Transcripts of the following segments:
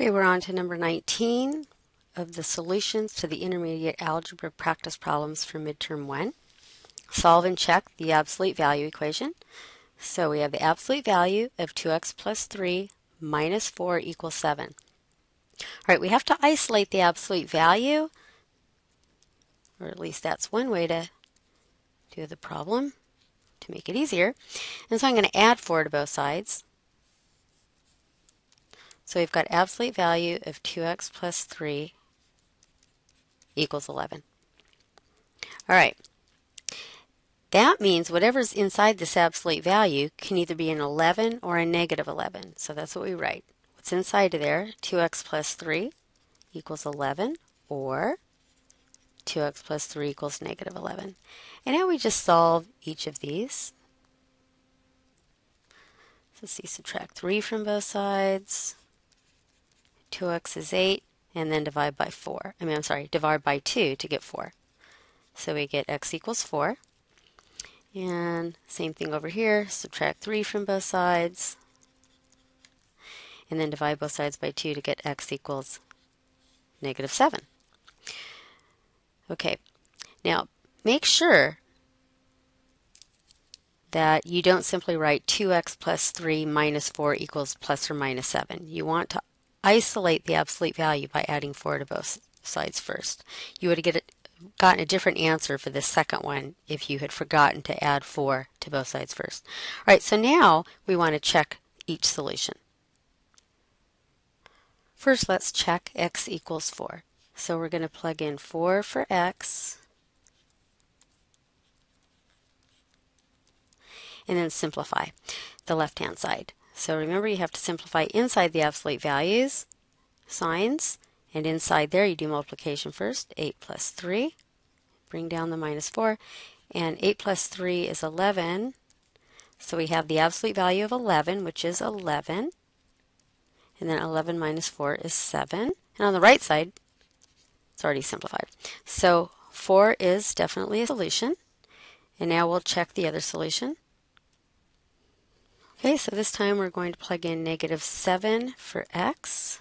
Okay, we're on to number 19 of the solutions to the intermediate algebra practice problems for midterm 1. Solve and check the absolute value equation. So we have the absolute value of 2x plus 3 minus 4 equals 7. All right, we have to isolate the absolute value, or at least that's one way to do the problem to make it easier. And so I'm going to add 4 to both sides. So we've got absolute value of 2x plus 3 equals 11. All right. That means whatever's inside this absolute value can either be an 11 or a negative 11. So that's what we write. What's inside of there? 2x plus 3 equals 11 or 2x plus 3 equals negative 11. And now we just solve each of these. So let's see, subtract 3 from both sides. 2x is 8, and then divide by 4. I mean, I'm sorry, divide by 2 to get 4. So we get x equals 4. And same thing over here, subtract 3 from both sides. And then divide both sides by 2 to get x equals negative 7. Okay, now make sure that you don't simply write 2x plus 3 minus 4 equals plus or minus 7. You want to isolate the absolute value by adding 4 to both sides first. You would have gotten a different answer for the second one if you had forgotten to add 4 to both sides first. All right, so now we want to check each solution. First, let's check x equals 4. So we're going to plug in 4 for x, and then simplify the left-hand side. So remember you have to simplify inside the absolute values, signs, and inside there you do multiplication first. 8 plus 3, bring down the minus 4, and 8 plus 3 is 11. So we have the absolute value of 11, which is 11. And then 11 minus 4 is 7. And on the right side, it's already simplified. So 4 is definitely a solution. And now we'll check the other solution. Okay, so this time we're going to plug in negative 7 for x.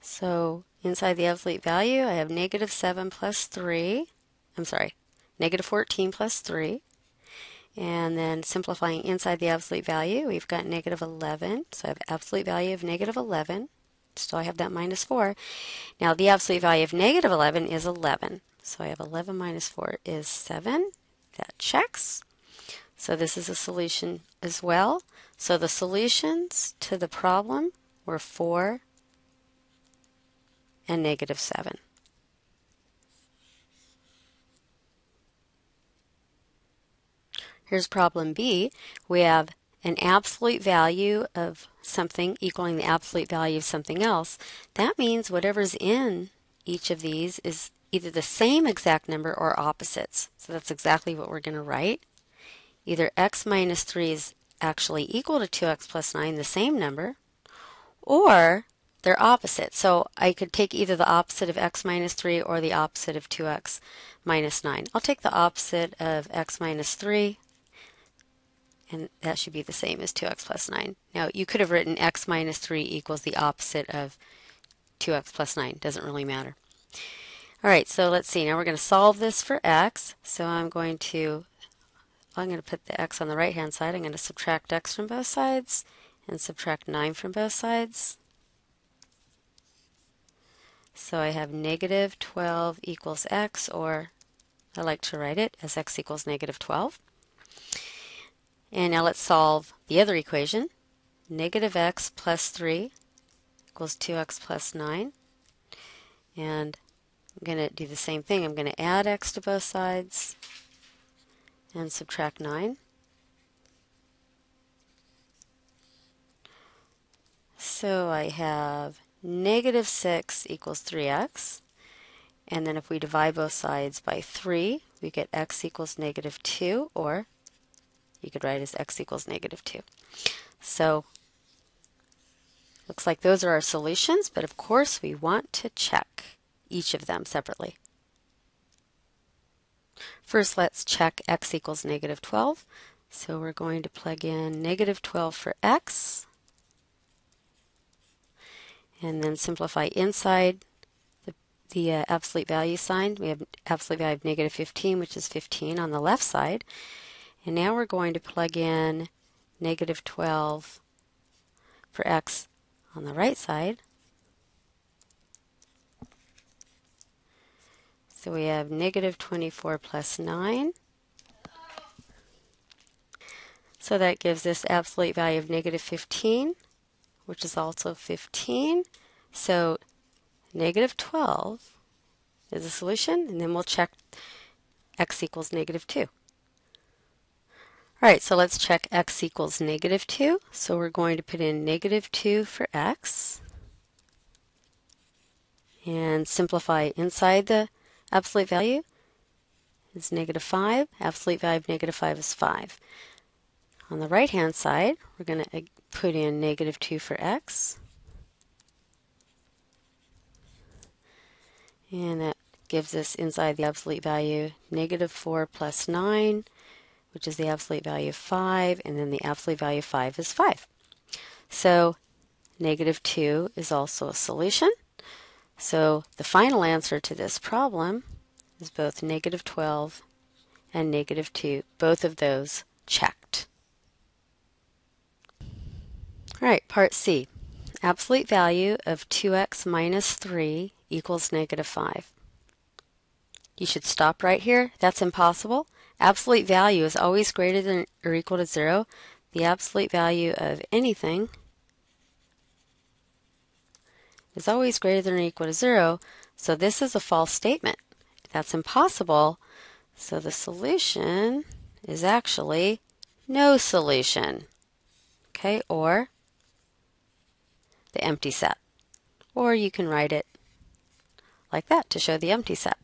So inside the absolute value, I have negative 7 plus 3. I'm sorry, negative 14 plus 3. And then simplifying inside the absolute value, we've got negative 11. So I have absolute value of negative 11. Still I have that minus 4. Now the absolute value of negative 11 is 11. So I have 11 minus 4 is 7. That checks. So this is a solution as well. So the solutions to the problem were 4 and negative 7. Here's problem B. We have an absolute value of something equaling the absolute value of something else. That means whatever's in each of these is either the same exact number or opposites. So that's exactly what we're going to write. Either x minus 3 is actually equal to 2x plus 9, the same number, or they're opposite. So I could take either the opposite of x minus 3 or the opposite of 2x minus 9. I'll take the opposite of x minus 3, and that should be the same as 2x plus 9. Now, you could have written x minus 3 equals the opposite of 2x plus 9. Doesn't really matter. All right, so let's see. Now we're going to solve this for x. So I'm going to, I'm going to put the x on the right-hand side. I'm going to subtract x from both sides and subtract 9 from both sides. So I have negative 12 equals x, or I like to write it as x equals negative 12. And now let's solve the other equation. Negative x plus 3 equals 2x plus 9. And I'm going to do the same thing. I'm going to add x to both sides and subtract 9. So I have negative 6 equals 3x. And then if we divide both sides by 3, we get x equals negative 2, or you could write as x equals negative 2. So looks like those are our solutions, but of course we want to check each of them separately. First, let's check x equals negative 12. So we're going to plug in negative 12 for x and then simplify inside the, the uh, absolute value sign. We have absolute value of negative 15, which is 15 on the left side. And now we're going to plug in negative 12 for x on the right side. So we have negative 24 plus 9. So that gives us absolute value of negative 15 which is also 15. So negative 12 is a solution, and then we'll check x equals negative 2. All right, so let's check x equals negative 2. So we're going to put in negative 2 for x and simplify inside the absolute value is negative 5. Absolute value of negative 5 is 5. On the right hand side, we're going to put in negative 2 for x. And that gives us inside the absolute value negative 4 plus 9, which is the absolute value of 5, and then the absolute value of 5 is 5. So negative 2 is also a solution. So the final answer to this problem is both negative 12 and negative 2. Both of those checked. All right, part C. Absolute value of 2x minus 3 equals negative 5. You should stop right here. That's impossible. Absolute value is always greater than or equal to 0. The absolute value of anything is always greater than or equal to 0. So this is a false statement. That's impossible. So the solution is actually no solution. Okay, or the empty set. Or you can write it like that to show the empty set.